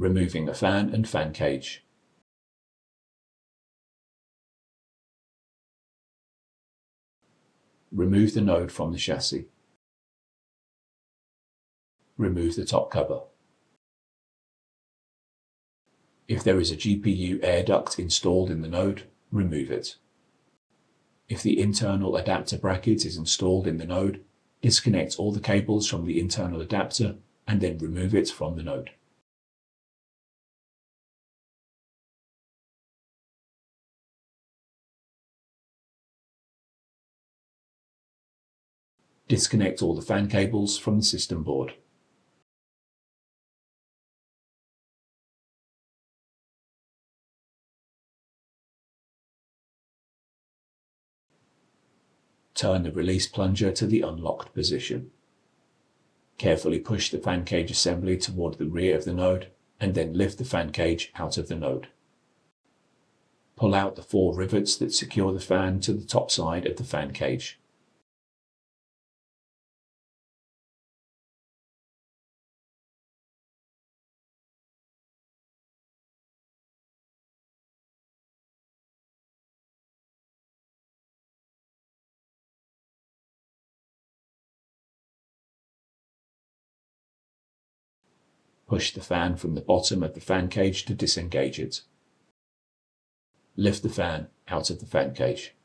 removing the fan and fan cage. Remove the node from the chassis. Remove the top cover. If there is a GPU air duct installed in the node, remove it. If the internal adapter bracket is installed in the node, disconnect all the cables from the internal adapter and then remove it from the node. Disconnect all the fan cables from the system board. Turn the release plunger to the unlocked position. Carefully push the fan cage assembly toward the rear of the node and then lift the fan cage out of the node. Pull out the four rivets that secure the fan to the top side of the fan cage. Push the fan from the bottom of the fan cage to disengage it. Lift the fan out of the fan cage.